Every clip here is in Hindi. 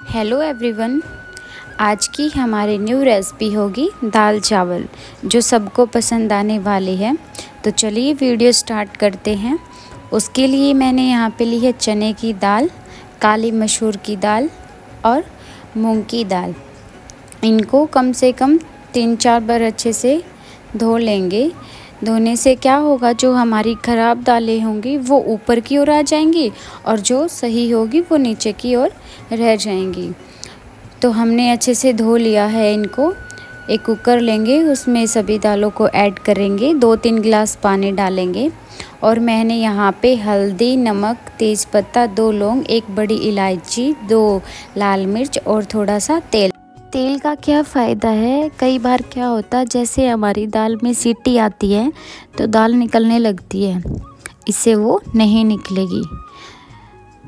हेलो एवरीवन आज की हमारी न्यू रेसिपी होगी दाल चावल, जो सबको पसंद आने वाली है। तो चलिए वीडियो स्टार्ट करते हैं। उसके लिए मैंने यहाँ पे ली है चने की दाल, काली मसूर की दाल और मूंग की दाल। इनको कम से कम तीन चार बार अच्छे से धो लेंगे। धोने से क्या होगा? जो हमारी ख़राब दालें होंगी, वो ऊपर की ओर आ जाएँगी और जो सही होगी, वो नीचे की ओर रह जाएँगी। तो हमने अच्छे से धो लिया है इनको। एक कुकर लेंगे, उसमें सभी दालों को ऐड करेंगे। दो तीन गिलास पानी डालेंगे और मैंने यहाँ पे हल्दी, नमक, तेज़पत्ता, दो लौंग, एक बड़ी इलायची, दो लाल मिर्च और थोड़ा सा तेल तेल का क्या फ़ायदा है? कई बार क्या होता है, जैसे हमारी दाल में सीटी आती है तो दाल निकलने लगती है। इससे वो नहीं निकलेगी।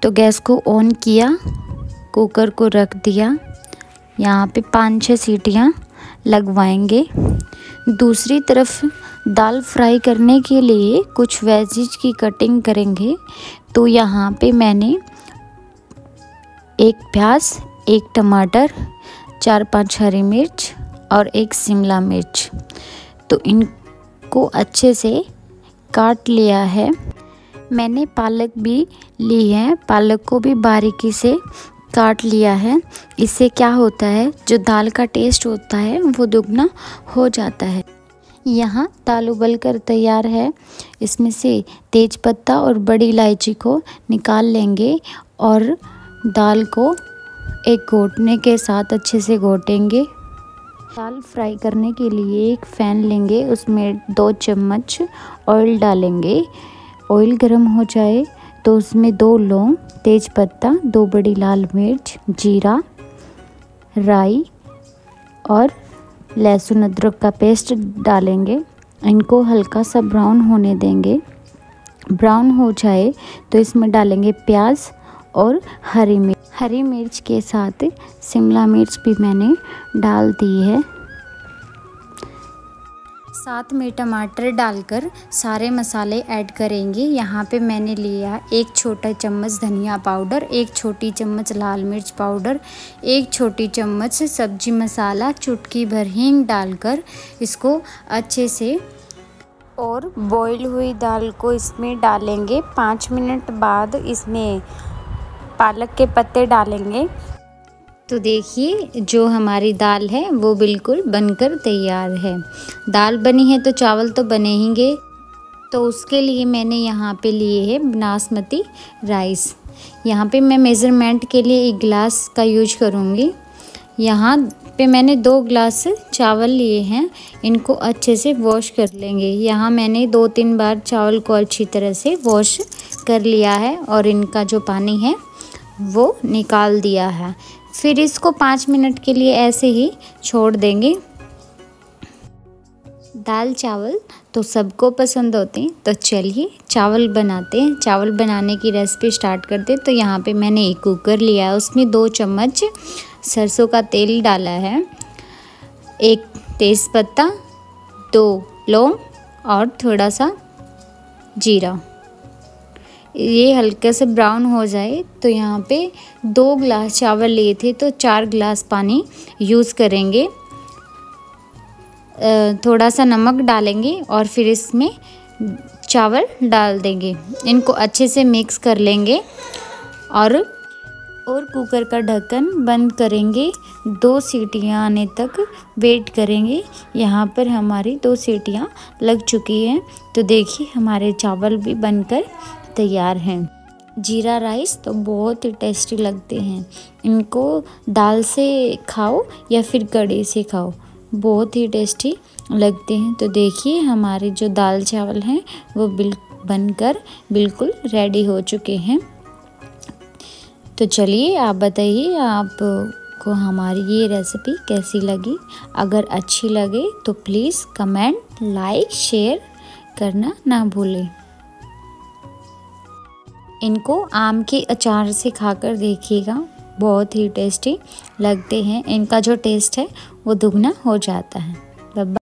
तो गैस को ऑन किया, कुकर को रख दिया। यहाँ पे पाँच छः सीटियाँ लगवाएँगे। दूसरी तरफ़ दाल फ्राई करने के लिए कुछ वेजिज की कटिंग करेंगे। तो यहाँ पे मैंने एक प्याज, एक टमाटर चार पाँच हरी मिर्च और एक शिमला मिर्च। तो इनको अच्छे से काट लिया है। मैंने पालक भी ली है। पालक को भी बारीकी से काट लिया है। इससे क्या होता है, जो दाल का टेस्ट होता है, वो दुगना हो जाता है। यहाँ दाल उबल कर तैयार है। इसमें से तेज पत्ता और बड़ी इलायची को निकाल लेंगे और दाल को एक घोटने के साथ अच्छे से घोटेंगे। दाल फ्राई करने के लिए एक फ़ैन लेंगे, उसमें दो चम्मच ऑयल डालेंगे। ऑयल गर्म हो जाए तो उसमें दो लौंग, तेज पत्ता, दो बड़ी लाल मिर्च, जीरा, राई और लहसुन अदरक का पेस्ट डालेंगे। इनको हल्का सा ब्राउन होने देंगे। ब्राउन हो जाए तो इसमें डालेंगे प्याज और हरी मिर्च। हरी मिर्च के साथ शिमला मिर्च भी मैंने डाल दी है। साथ में टमाटर डालकर सारे मसाले ऐड करेंगे। यहाँ पे मैंने लिया एक छोटा चम्मच धनिया पाउडर, एक छोटी चम्मच लाल मिर्च पाउडर, एक छोटी चम्मच सब्ज़ी मसाला, चुटकी भर हींग डालकर इसको अच्छे से और बॉईल हुई दाल को इसमें डालेंगे। पाँच मिनट बाद इसमें पालक के पत्ते डालेंगे। तो देखिए, जो हमारी दाल है, वो बिल्कुल बनकर तैयार है। दाल बनी है तो चावल तो बनेंगे तो उसके लिए मैंने यहाँ पे लिए है बासमती राइस। यहाँ पे मैं मेज़रमेंट के लिए एक गिलास का यूज़ करूँगी। यहाँ पे मैंने दो गिलास चावल लिए हैं। इनको अच्छे से वॉश कर लेंगे। यहाँ मैंने दो तीन बार चावल को अच्छी तरह से वॉश कर लिया है और इनका जो पानी है वो निकाल दिया है। फिर इसको पाँच मिनट के लिए ऐसे ही छोड़ देंगे। दाल चावल तो सबको पसंद होते हैं तो चलिए चावल बनाते हैं। चावल बनाने की रेसिपी स्टार्ट करते हैं। तो यहाँ पे मैंने एक कुकर लिया है, उसमें दो चम्मच सरसों का तेल डाला है, एक तेज़पत्ता, दो लौंग और थोड़ा सा जीरा। ये हल्के से ब्राउन हो जाए तो यहाँ पे दो गिलास चावल लिए थे तो चार गिलास पानी यूज़ करेंगे। थोड़ा सा नमक डालेंगे और फिर इसमें चावल डाल देंगे। इनको अच्छे से मिक्स कर लेंगे और और कुकर का ढक्कन बंद करेंगे। दो सीटियाँ आने तक वेट करेंगे। यहाँ पर हमारी दो सीटियाँ लग चुकी हैं। तो देखिए, हमारे चावल भी बनकर तैयार हैं। जीरा राइस तो बहुत ही टेस्टी लगते हैं। इनको दाल से खाओ या फिर कड़ी से खाओ, बहुत ही टेस्टी लगते हैं। तो देखिए, हमारे जो दाल चावल हैं, वो बिल, बनकर बिल्कुल रेडी हो चुके हैं। तो चलिए, आप बताइए आप को हमारी ये रेसिपी कैसी लगी? अगर अच्छी लगे तो प्लीज़ कमेंट लाइक शेयर करना ना भूलें। इनको आम के अचार से खाकर देखिएगा, बहुत ही टेस्टी लगते हैं। इनका जो टेस्ट है, वो दुगना हो जाता है।